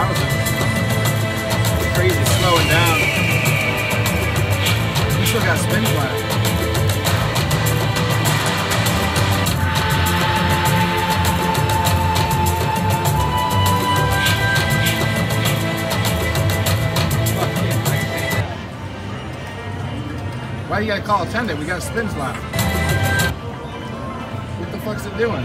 hours ago. Crazy slowing down. We still got spin flash. Why you gotta call attendant? We got spins left. What the fuck's it doing?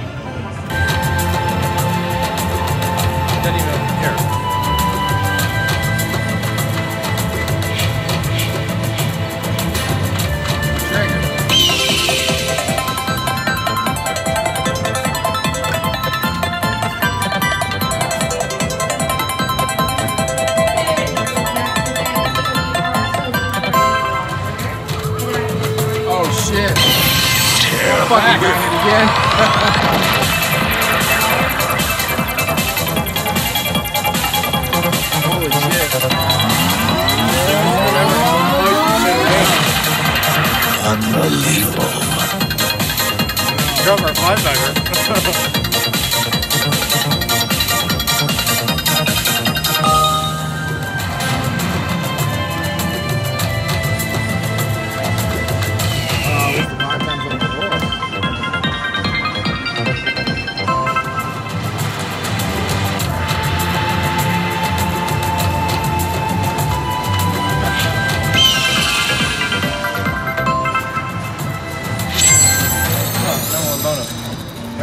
Fucking doing it again. Drove our flybacker.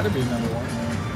gotta be number one.